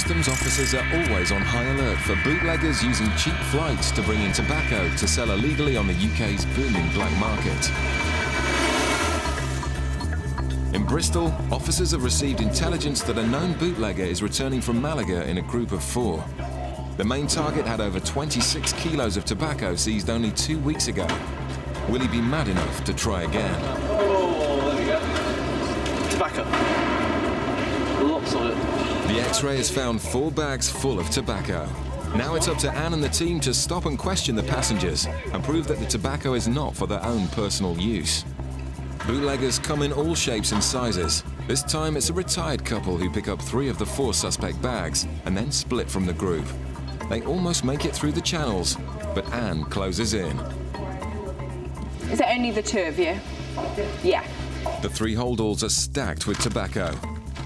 Customs officers are always on high alert for bootleggers using cheap flights to bring in tobacco to sell illegally on the UK's booming black market. In Bristol, officers have received intelligence that a known bootlegger is returning from Malaga in a group of four. The main target had over 26 kilos of tobacco seized only two weeks ago. Will he be mad enough to try again? The X-ray has found four bags full of tobacco. Now it's up to Anne and the team to stop and question the passengers and prove that the tobacco is not for their own personal use. Bootleggers come in all shapes and sizes. This time it's a retired couple who pick up three of the four suspect bags and then split from the group. They almost make it through the channels, but Anne closes in. Is it only the two of you? Yeah. The three holdalls are stacked with tobacco.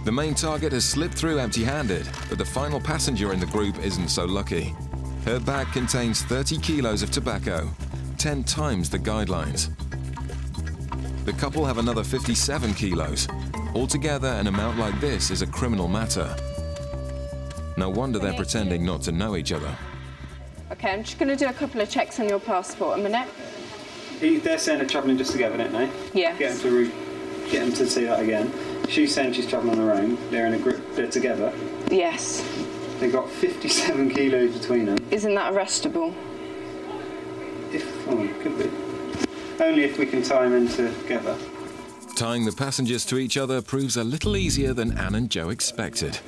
The main target has slipped through empty-handed, but the final passenger in the group isn't so lucky. Her bag contains 30 kilos of tobacco, 10 times the guidelines. The couple have another 57 kilos. Altogether, an amount like this is a criminal matter. No wonder they're pretending not to know each other. Okay, I'm just going to do a couple of checks on your passport a minute. They're saying they're travelling just together, don't they? Yes. Get them to re- get them to see that again. She's saying she's travelling on her own. They're in a group. They're together. Yes. They've got 57 kilos between them. Isn't that arrestable? If oh, could be. Only if we can tie them in together. Tying the passengers to each other proves a little easier than Anne and Joe expected.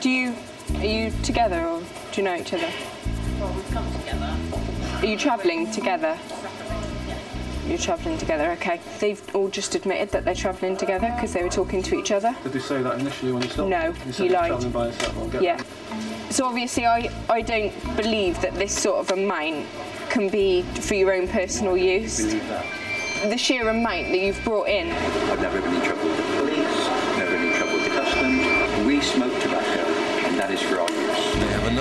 Do you, are you together or do you know each other? Well, we've come together. Are you travelling together? You're travelling together, okay. They've all just admitted that they're travelling together because they were talking to each other. Did they say that initially when you stopped? No, you said he lied. travelling by themselves. I'll get Yeah. them. So obviously I, I don't believe that this sort of amount can be for your own personal use. Believe that. The sheer amount that you've brought in, I've never been in trouble with the police, never been in trouble with the customs. We smoke tobacco,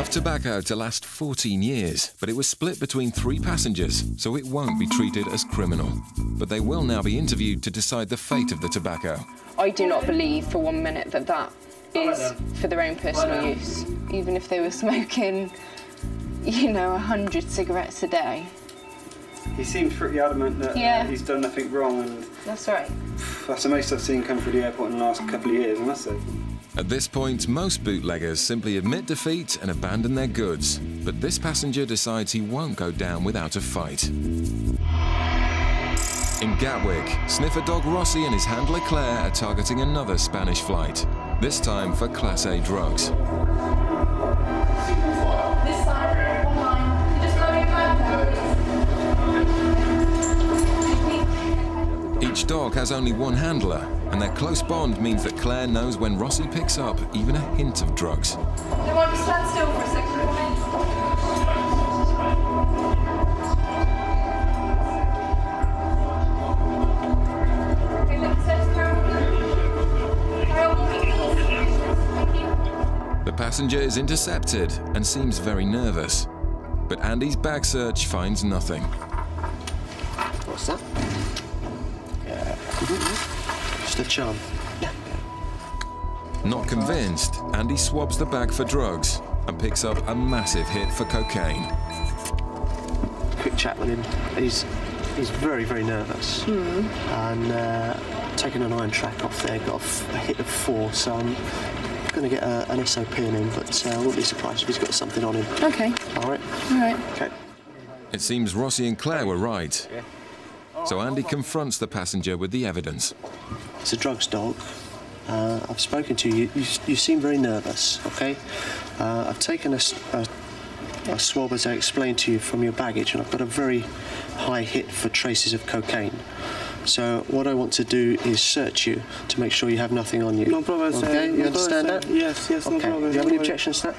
enough tobacco to last 14 years, but it was split between three passengers, so it won't be treated as criminal. But they will now be interviewed to decide the fate of the tobacco. I do not believe for one minute that that is for their own personal use. Even if they were smoking, you know, a hundred cigarettes a day. He seems pretty adamant that uh, Yeah. he's done nothing wrong, and That's right. that's the most I've seen come through the airport in the last couple of years. and that's say. At this point, most bootleggers simply admit defeat and abandon their goods. But this passenger decides he won't go down without a fight. In Gatwick, sniffer dog Rossi and his handler Claire are targeting another Spanish flight, this time for Class A drugs. This side, one line. Just go your phone, Each dog has only one handler, and their close bond means that Claire knows when Rossi picks up even a hint of drugs. They want to stand still for a second. Okay, let's let's carry on. Carry on walking, please. The passenger is intercepted and seems very nervous. But Andy's bag search finds nothing. What's that? Just a charm. Not convinced, Andy swabs the bag for drugs and picks up a massive hit for cocaine. Quick chat with him. He's he's very very nervous. And uh, taking an ion track off there, got a hit of four. So I'm going to get a, an SOP in him, but uh, I wouldn't be surprised if he's got something on him. Okay, All right. all right. Okay. It seems Rossi and Claire were right. So Andy confronts the passenger with the evidence. It's a drugs dog. Uh, I've spoken to you. You, you seem very nervous, okay? Uh, I've taken a swab, as I explained to you, from your baggage, and I've got a very high hit for traces of cocaine. So what I want to do is search you to make sure you have nothing on you. No problem. Okay, No you problem, understand sir. that? Yes, yes, no okay. problem. Do you have any objections to that?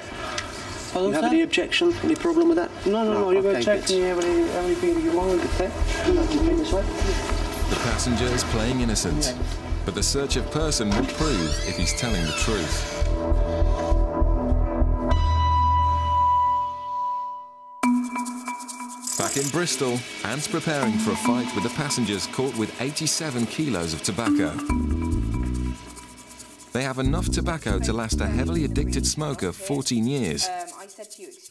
Pardon, you have sir? any objection? Any problem with that? No, no, no. You okay, go check. good. You have any, everything you want? Okay. This. The passenger is playing innocent, but the search of person will prove if he's telling the truth. Back in Bristol, Anne's preparing for a fight with the passengers caught with 87 kilos of tobacco. They have enough tobacco to last a heavily addicted smoker 14 years,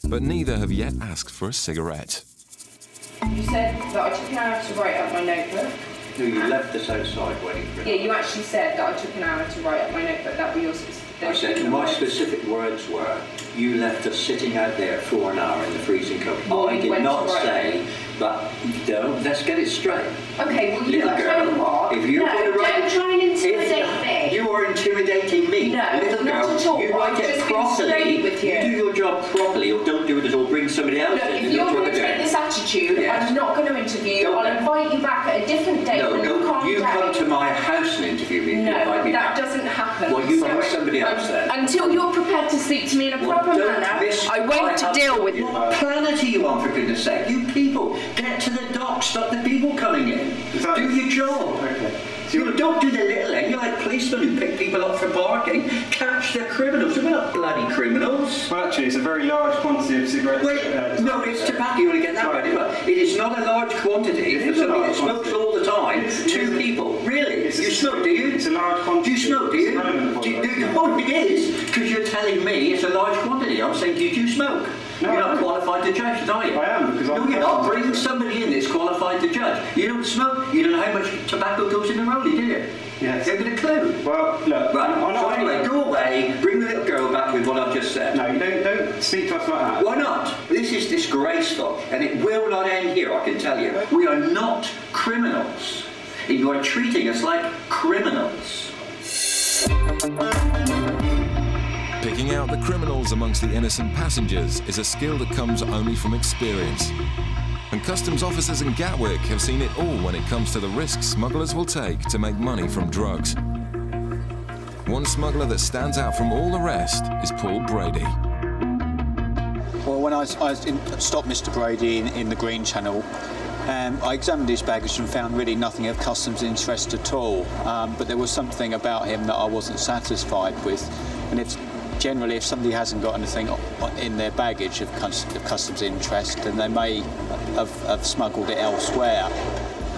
but neither have yet asked for a cigarette. You said that I took an hour to write up my notebook. No, you left this outside waiting for Yeah, you actually said that I took an hour to write up my notebook. That were your specific. I said, my specific words were, you left us sitting out there for an hour in the freezing cold. Well, I did not to write say, but don't, let's get it straight. Okay, well, you Little you girl, what. if you're no, going to write, don't try and intimidate me. You are intimidating me. No, Little not girl, at all. you write I've it properly. with you. do your job properly, or don't do it at all. Bring somebody else Look, in. if you're going to take this attitude, Yes. I'm not going to interview you. I'll invite you back at a different date No, you no, you down. come to my house and interview me. No, invite me that back. doesn't happen. Well, you Sorry. somebody else Um, then. Until you're prepared to speak to me in a Well, proper manner, I won't deal with you. What planet are you on, for goodness sake? You people, get to the stop the people coming in. That- Do your job. Okay. So You don't do the little end. You're like policemen who pick people up for barking. Catch the criminals. We're not bloody criminals. well, actually, it's a very large quantity of cigarettes. Wait, uh, no, it's tobacco. You want to get that right. But it is not a large quantity It for somebody that smokes all the time. It is- Two people. Really? It's You smoke, do you? It's a large quantity. Do you smoke, do you? It's Do you, do you oh, it is, because you're telling me it's a large quantity. I'm saying, did you smoke? No, you're not qualified to judge, are you? I am, because No, I'm- you're not. Bring somebody in that's qualified to judge. You don't smoke, you don't know how much tobacco goes in a rollie, do you? Yes. You haven't got a clue. Well, look, Right, I'm so anyway, go away, bring the little girl back with what I've just said. No, you don't, don't speak to us like that. Why not? This is disgraceful, and it will not end here, I can tell you. We are not criminals. You are treating us like criminals. Picking out the criminals amongst the innocent passengers is a skill that comes only from experience. And customs officers in Gatwick have seen it all when it comes to the risks smugglers will take to make money from drugs. One smuggler that stands out from all the rest is Paul Brady. Well, when I, I stopped Mr. Brady in, in the Green Channel, um, I examined his baggage and found really nothing of customs interest at all. Um, but there was something about him that I wasn't satisfied with. And if generally, if somebody hasn't got anything in their baggage of, customs interest, then they may have, have smuggled it elsewhere.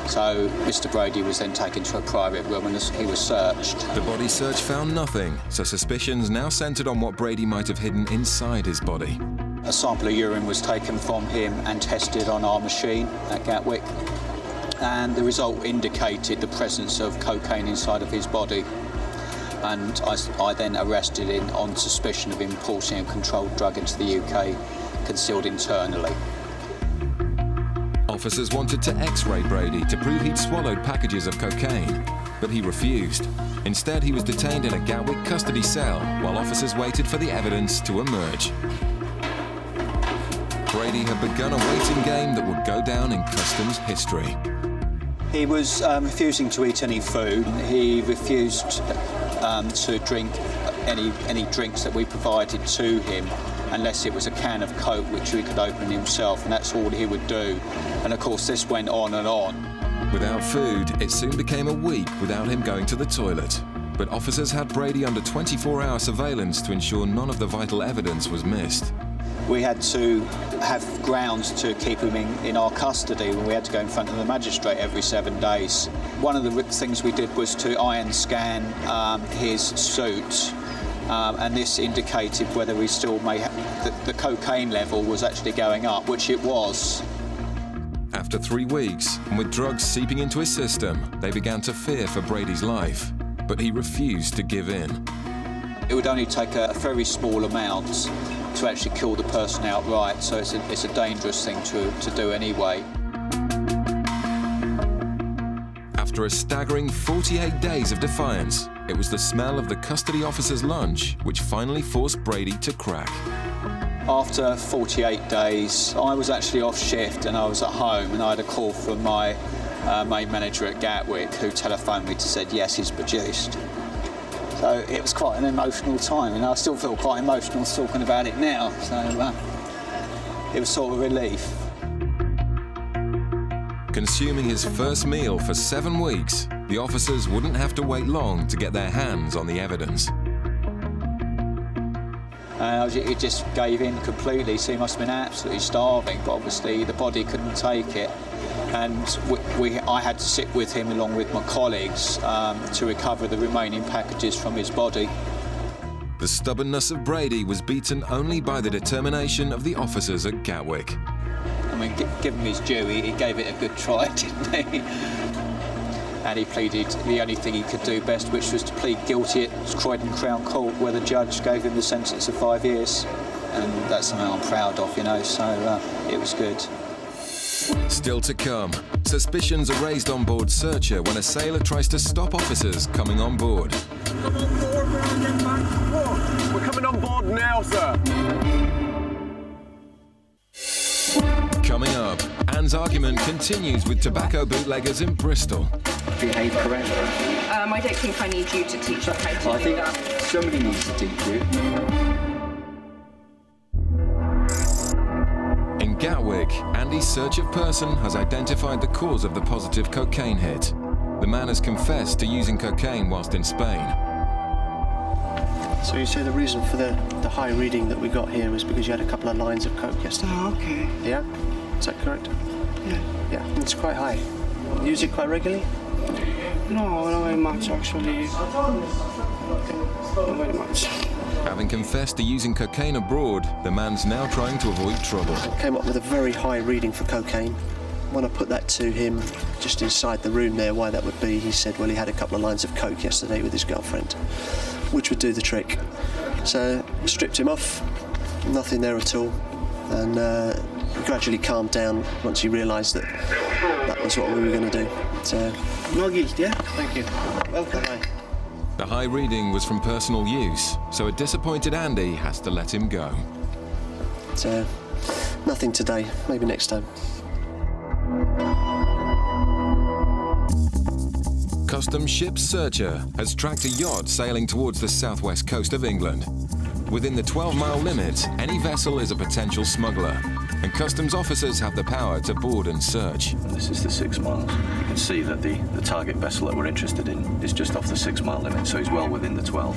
So Mr. Brady was then taken to a private room and he was searched. The body search found nothing, so suspicions now centered on what Brady might have hidden inside his body. A sample of urine was taken from him and tested on our machine at Gatwick. And the result indicated the presence of cocaine inside of his body. And I then arrested him on suspicion of importing a controlled drug into the UK, concealed internally. Officers wanted to x-ray Brady to prove he'd swallowed packages of cocaine, but he refused. Instead, he was detained in a Gatwick custody cell while officers waited for the evidence to emerge. Brady had begun a waiting game that would go down in customs history. He was um, refusing to eat any food. He refused um, to drink any any drinks that we provided to him, unless it was a can of Coke which he could open himself, and that's all he would do. And of course, this went on and on. Without food, it soon became a week without him going to the toilet. But officers had Brady under 24-hour surveillance to ensure none of the vital evidence was missed. We had to have grounds to keep him in, in our custody when we had to go in front of the magistrate every seven days. One of the things we did was to ion scan um, his suit, um, and this indicated whether we still may ha- the, the cocaine level was actually going up, which it was. After three weeks, and with drugs seeping into his system, they began to fear for Brady's life. But he refused to give in. It would only take a very small amount to actually kill the person outright, so it's a, it's a dangerous thing to, to do anyway. After a staggering 48 days of defiance, it was the smell of the custody officer's lunch which finally forced Brady to crack. After 48 days, I was actually off shift and I was at home and I had a call from my uh, main manager at Gatwick who telephoned me to said yes, he's produced. So it was quite an emotional time and I still feel quite emotional talking about it now. So uh, it was sort of a relief. Consuming his first meal for seven weeks, the officers wouldn't have to wait long to get their hands on the evidence. I it just gave in completely, so he must have been absolutely starving, but obviously the body couldn't take it. And we, we, I had to sit with him along with my colleagues um, to recover the remaining packages from his body. The stubbornness of Brady was beaten only by the determination of the officers at Gatwick. I mean, gi- give him his due, he, he gave it a good try, didn't he? And he pleaded the only thing he could do best, which was to plead guilty at Croydon Crown Court, where the judge gave him the sentence of five years. And that's something I'm proud of, you know, so uh, it was good. Still to come, suspicions are raised on board Searcher when a sailor tries to stop officers coming on board. We're coming on board now, sir. Coming up, Anne's argument continues with tobacco bootleggers in Bristol. Behave correctly. Um, I don't think I need you to teach them how to I do think that. somebody needs to teach you. Gatwick, Andy's search of person has identified the cause of the positive cocaine hit. The man has confessed to using cocaine whilst in Spain. So you say the reason for the, the high reading that we got here was because you had a couple of lines of coke yesterday? Oh, okay. Yeah? Is that correct? Yeah. Yeah, it's quite high. You use it quite regularly? No, not very much actually. Not very much. Having confessed to using cocaine abroad, the man's now trying to avoid trouble. Came up with a very high reading for cocaine. When I put that to him just inside the room there, why that would be, he said, well, he had a couple of lines of coke yesterday with his girlfriend, which would do the trick. So stripped him off, nothing there at all, and uh, gradually calmed down once he realised that that was what we were going to do. So, No guilt, yeah? thank you. Welcome. The high reading was from personal use, so a disappointed Andy has to let him go. So, uh, nothing today, maybe next time. Custom ship Searcher has tracked a yacht sailing towards the southwest coast of England. Within the 12-mile limit, any vessel is a potential smuggler, and customs officers have the power to board and search. This is the six miles. You can see that the, the target vessel that we're interested in is just off the six mile limit, so he's well within the 12.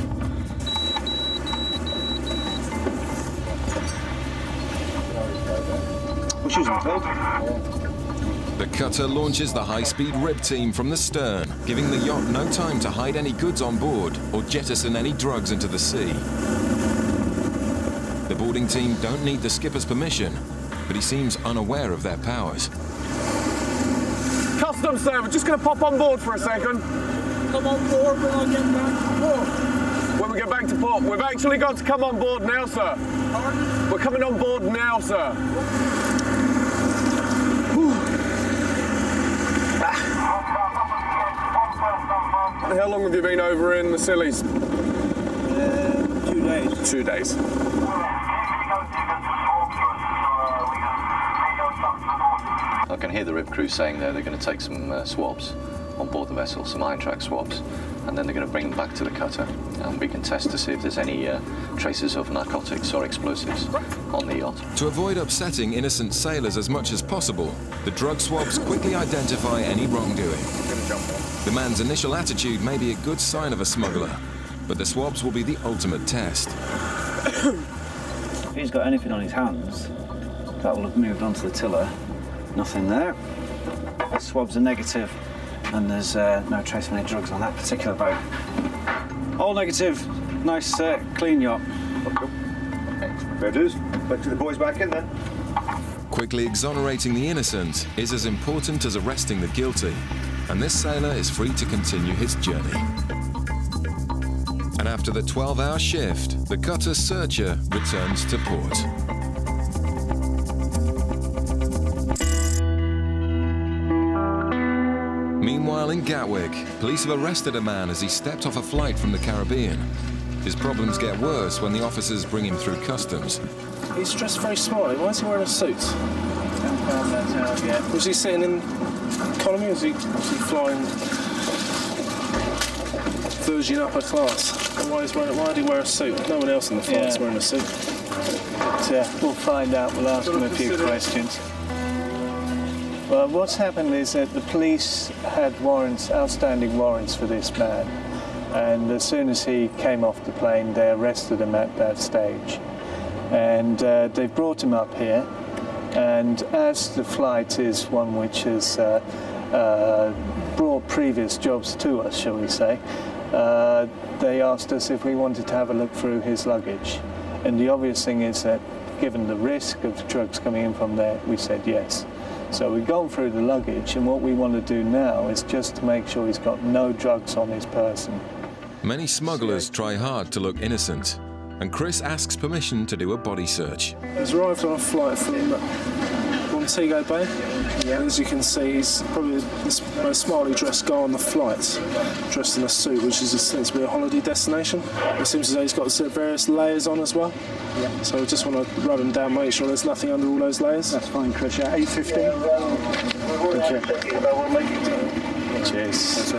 What's using the code? The cutter launches the high-speed rib team from the stern, giving the yacht no time to hide any goods on board or jettison any drugs into the sea. The boarding team don't need the skipper's permission, but he seems unaware of their powers. Customs, sir. We're just going to pop on board for a second. Come on board when I get back to port. When we get back to port, we've actually got to come on board now, sir. Pardon? We're coming on board now, sir. Ah. How long have you been over in the Scillies? Uh, two days. Two days. Can hear the rib crew saying there they're going to take some uh, swabs on board the vessel, some ion track swabs, and then they're going to bring them back to the cutter, and we can test to see if there's any uh, traces of narcotics or explosives on the yacht. To avoid upsetting innocent sailors as much as possible, the drug swabs quickly identify any wrongdoing. The man's initial attitude may be a good sign of a smuggler, but the swabs will be the ultimate test. If he's got anything on his hands, that will have moved onto the tiller. Nothing there. Swabs are negative, and there's uh, no trace of any drugs on that particular boat. All negative. Nice, uh, clean yacht. Fair dues. Back to the boys back in then. Quickly exonerating the innocent is as important as arresting the guilty, and this sailor is free to continue his journey. And after the 12-hour shift, the cutter Searcher returns to port. Meanwhile, in Gatwick, police have arrested a man as he stepped off a flight from the Caribbean. His problems get worse when the officers bring him through customs. He's dressed very smartly. Why is he wearing a suit? Was he sitting in economy or was he, was he flying Virgin upper class? Why, is wearing, why did he wear a suit? No one else in the flight is Yeah. wearing a suit. But, uh, we'll find out. We'll ask him a few questions. Well, what's happened is that the police had warrants, outstanding warrants for this man. And as soon as he came off the plane, they arrested him at that stage. And uh, they brought him up here. And as the flight is one which has uh, uh, brought previous jobs to us, shall we say, uh, they asked us if we wanted to have a look through his luggage. And the obvious thing is that given the risk of drugs coming in from there, we said yes. So we've gone through the luggage, and what we want to do now is just to make sure he's got no drugs on his person. Many smugglers try hard to look innocent, and Chris asks permission to do a body search. He's arrived on a flight from Montego Bay. Yeah. As you can see, he's probably the most smartly dressed guy on the flight, dressed in a suit, which is ostensibly a holiday destination. It seems as though he's got various layers on as well. Yeah. So I just want to rub him down, make sure there's nothing under all those layers. That's fine, Chris. Yeah, 8.15. Thank you. Cheers.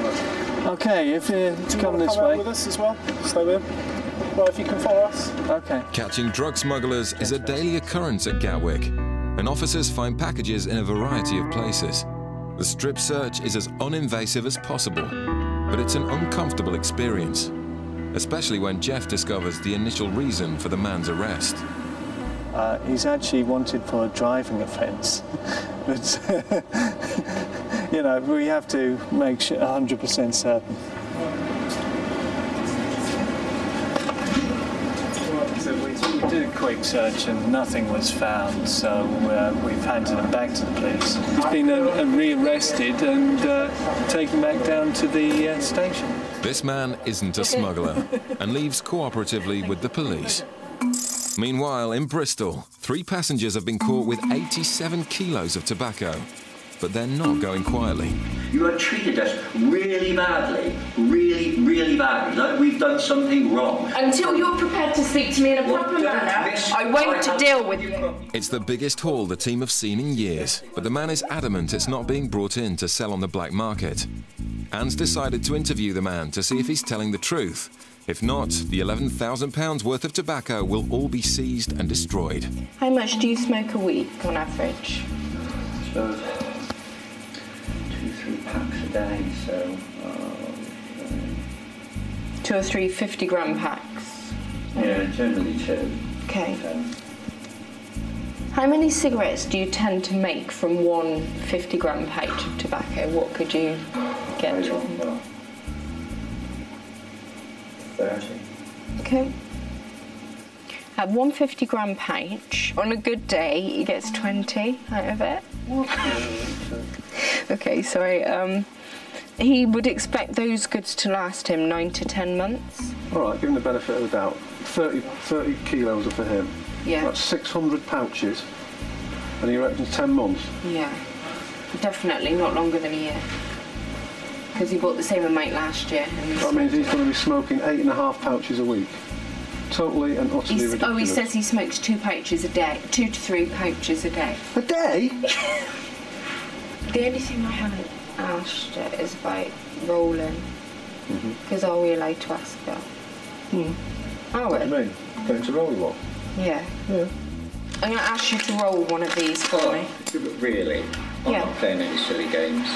Okay, if you're Do you come this come way. with us as well? Stay with him. Right, if you can follow us. Okay. Catching drug smugglers is a daily occurrence at Gatwick, and officers find packages in a variety of places. The strip search is as uninvasive as possible, but it's an uncomfortable experience, especially when Jeff discovers the initial reason for the man's arrest. Uh, he's actually wanted for a driving offence. but, you know, we have to make sure 100% certain. So we, we did a quick search and nothing was found, so uh, we've handed him back to the police. He's been uh, rearrested and uh, taken back down to the uh, station. This man isn't a smuggler and leaves cooperatively with the police. Meanwhile, in Bristol, three passengers have been caught with 87 kilos of tobacco, but they're not going quietly. You have treated us really badly, really, really badly, like we've done something wrong. Until you're prepared to speak to me in a proper don't manner, I won't I- deal with you. It's the biggest haul the team have seen in years, but the man is adamant it's not being brought in to sell on the black market. Anne's decided to interview the man to see if he's telling the truth. If not, the £11,000 worth of tobacco will all be seized and destroyed. How much do you smoke a week on average? So, day, so. Uh, Two or three 50 gram packs. yeah, generally two. Okay. How many cigarettes do you tend to make from one 50 gram pouch of tobacco? What could you get to? Well, 30. Okay. At one 50 gram pouch, on a good day, he gets 20 out of it. Okay, sorry. Um, he would expect those goods to last him nine to 10 months. All right, give him the benefit of the doubt. 30, 30 kilos are for him. Yeah. That's 600 pouches. And he reckons 10 months. Yeah. Definitely not longer than a year. Because he bought the same amount last year. And That means he's going to be smoking eight and a half pouches a week. Totally and utterly He's, ridiculous. oh, he says he smokes two pouches a day, two to three pouches a day. A day? The only thing I haven't asked uh, is about rolling, Mm-hmm. because are we allowed to ask that? Hmm. Are we? you mean? Going to roll what? Yeah. Yeah. I'm going to ask you to roll one of these for me. Really? I'm Yeah. not playing any silly games.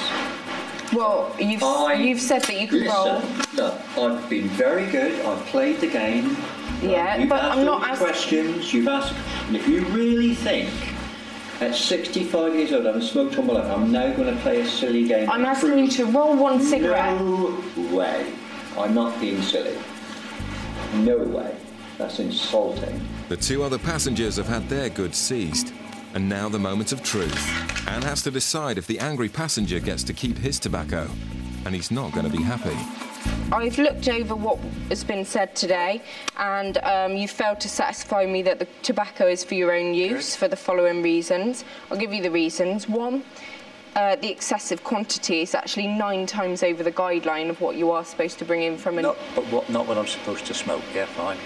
Well, you've I- you've said that you can roll. Listen, look, I've been very good. I've played the game. Yeah, You've but asked I'm not asking. questions. You've asked, and if you really think at 65 years old I've smoked all my life, I'm now going to play a silly game. I'm asking you to roll one cigarette. No way. I'm not being silly. No way. That's insulting. The two other passengers have had their goods seized. And now the moment of truth. Anne has to decide if the angry passenger gets to keep his tobacco. And he's not going to be happy. I've looked over what has been said today, and um, you failed to satisfy me that the tobacco is for your own use for the following reasons. I'll give you the reasons. One, uh, the excessive quantity is actually nine times over the guideline of what you are supposed to bring in from an. Not, but what, not what I'm supposed to smoke, yeah, fine.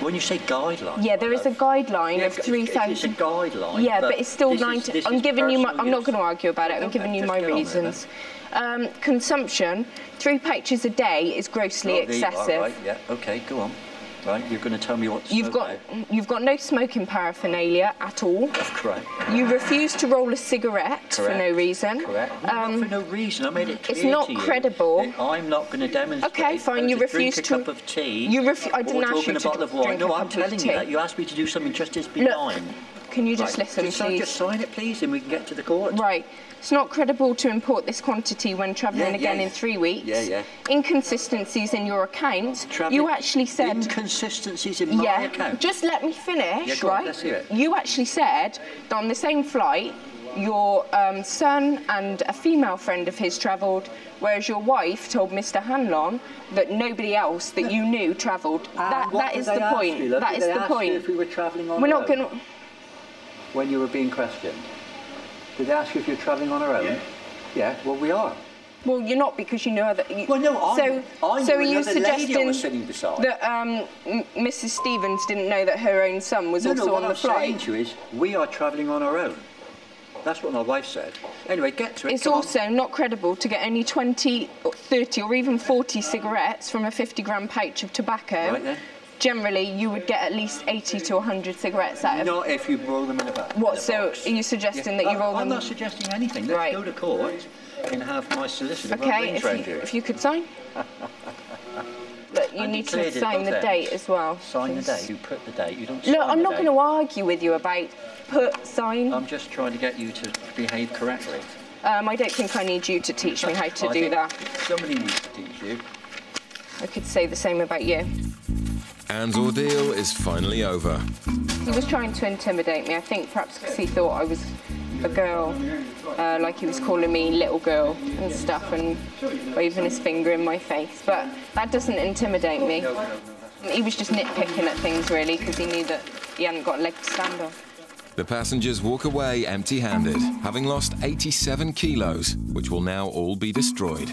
When you say guideline, Yeah, there is a guideline Yeah, of three thousand. It's a guideline. Yeah, but it's still nine. I'm giving you my. I'm not going to argue about it. I'm Okay, giving you my get on with it reasons. Um, consumption, three pouches a day is grossly Oh, excessive. Right, yeah, okay, go on. Right, you're going to tell me what You've got you've got no smoking paraphernalia at all. now. Correct. You refuse to roll a cigarette for no reason. Correct. Um, for no reason. I made it clear it's not to credible. that I'm not going to demonstrate. Okay, fine, you to drink a cup of tea. you refuse. I didn't ask you a to bottle of wine. no, I'm telling you that. You asked me to do something just as benign. Can you just Right. listen, Just, please? just sign it, please, and we can get to the court. Right. It's not credible to import this quantity when travelling Yeah, again yeah. in three weeks. Yeah, yeah. Inconsistencies in your account. Travelling- you actually said. Inconsistencies in my yeah. account. Just let me finish, Yeah, go on, right? let's hear it. You actually said that on the same flight, your um, son and a female friend of his travelled, whereas your wife told Mr. Hanlon that nobody else that you knew travelled. That, what that did is the point. you, that is the point. if we were travelling on We're not going to. When you were being questioned, did they ask you if you're travelling on our own? Yeah. Well, we are. Well, you're not because you know that. You, Well, no, I'm. so, I so knew are you another lady I suggesting was sitting beside. that um, Mrs. Stevens didn't know that her own son was no, also no, what on the I'm saying flight? to you is, we are travelling on our own. That's what my wife said. Anyway, get to it. It's come on. also not credible to get only 20, or 30, or even 40 cigarettes from a 50 gram pouch of tobacco. Right then. Generally, you would get at least 80 to 100 cigarettes out of. Not if you roll them in a bag. What? So, box. are you suggesting Yeah. that you roll I'm them? not suggesting anything. Let's Right. go to court and have my solicitor Okay, if you, you. if you could sign. Look, you And need to sign the date as well. Sign the date. You put the date. You don't. Look, I'm not going to argue with you about put, sign. I'm just trying to get you to behave correctly. Um, I don't think I need you to teach me how to I do that. Somebody needs to teach you. I could say the same about you. Anne's ordeal is finally over. He was trying to intimidate me, I think perhaps because he thought I was a girl, uh, like he was calling me little girl and stuff and waving his finger in my face. But that doesn't intimidate me. He was just nitpicking at things really because he knew that he hadn't got a leg to stand on. The passengers walk away empty handed, having lost 87 kilos, which will now all be destroyed.